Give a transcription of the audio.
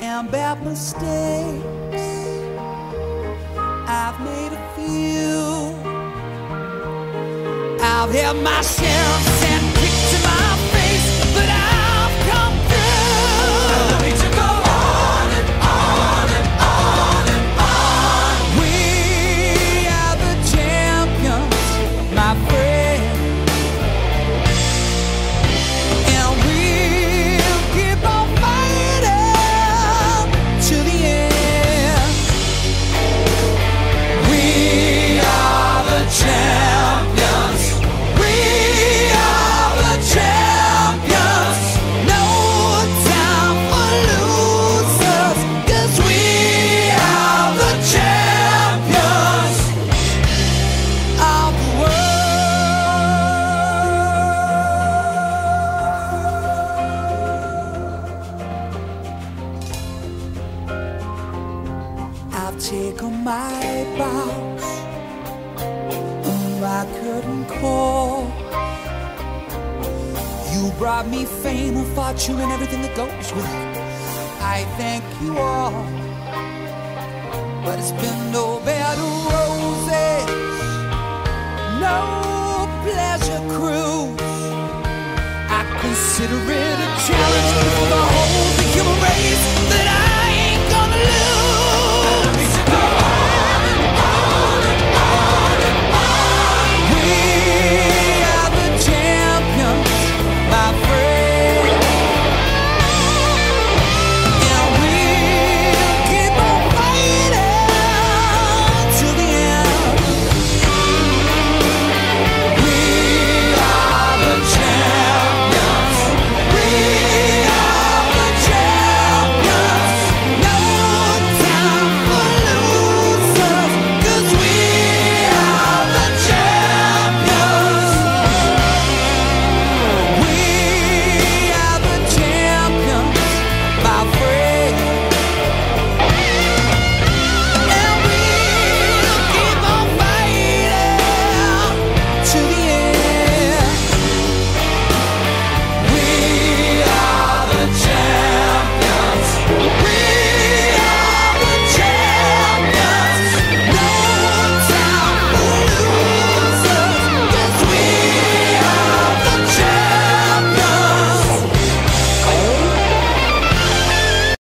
And bad mistakes, I've made a few. I've had my share I've taken my bows on my curtain call. You brought me fame and fortune and everything that goes with it. I thank you all, but it's been no bed of roses, no pleasure cruise. I consider it a challenge for the whole the human race.